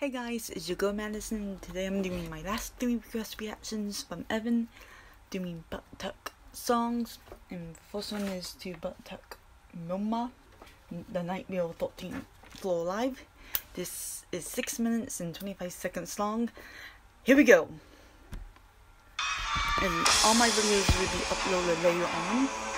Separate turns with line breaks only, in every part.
Hey guys, it's your girl Madison. Today I'm doing my last three request reactions from Evan, doing Butt Tuck songs. And the first one is to Butt Tuck Muma, the Nightmare 13th Floor Live. This is 6 minutes and 25 seconds long. Here we go! And all my videos will be uploaded later on.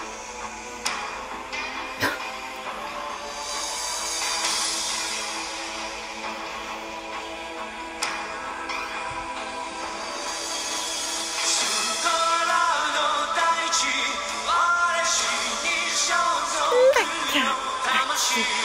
She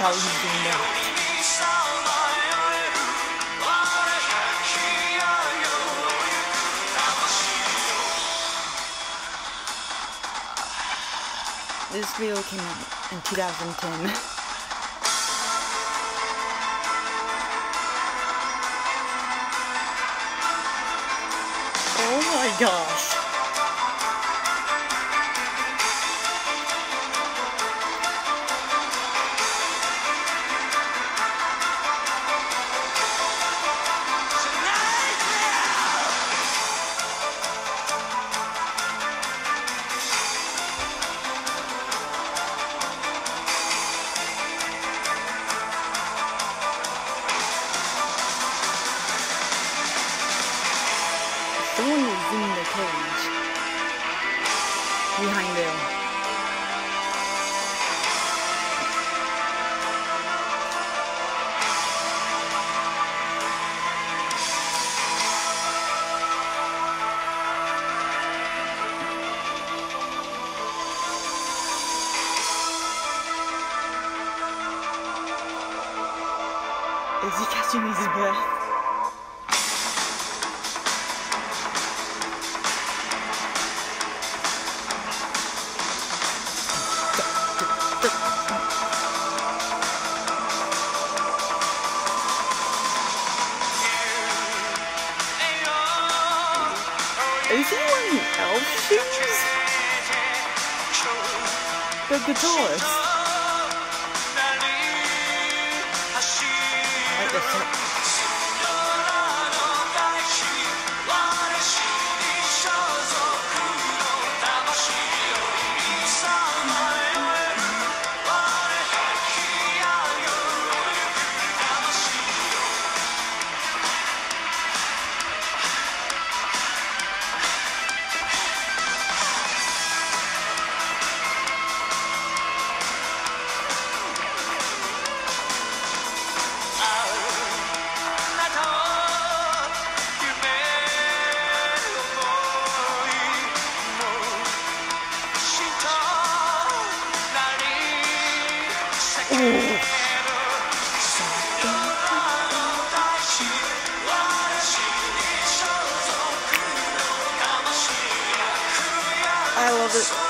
how he's doing that. This video came out in 2010. Oh my gosh. Is he catching his breath? Is he wearing elf shoes? The guitarist. Thank you. I love it.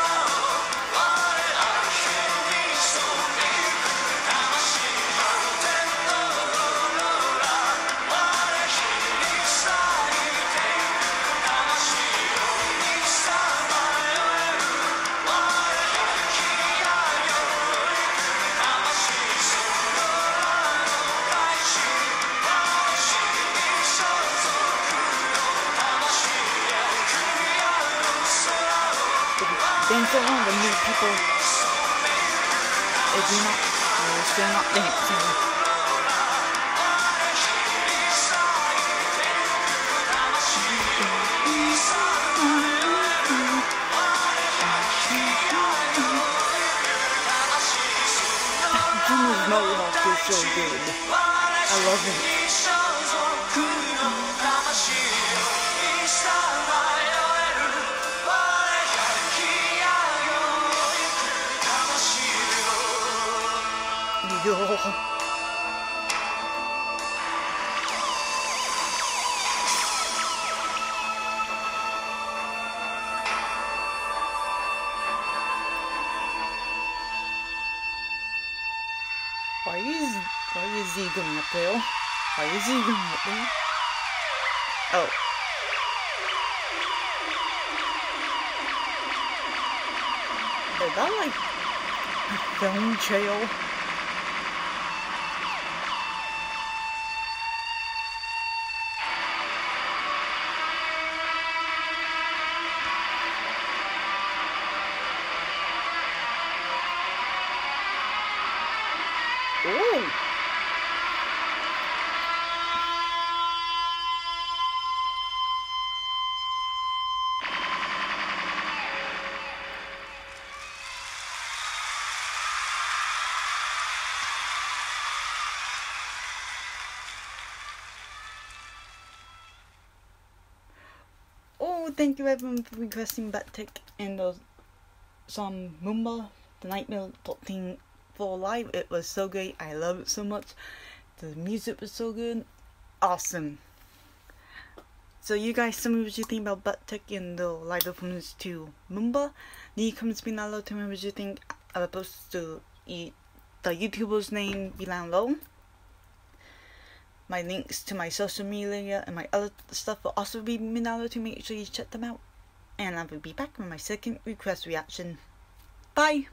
Dance along with new people. Not. I love it. Yo. Why is why is he going up there? Why is he oh. going up there? Oh. Is that like a film trail? Thank you everyone for requesting BUCK-TICK and the song Muma, the Nightmare Thing for live. It was so great. I love it so much. The music was so good. Awesome. So you guys tell me what you think about butt BUCK-TICK and the live performance to Muma. Leave comments below to me what you think. I will post the, the YouTuber's name below below my links to my social media and my other stuff will also be below to make sure you check them out. And I will be back with my second request reaction. Bye!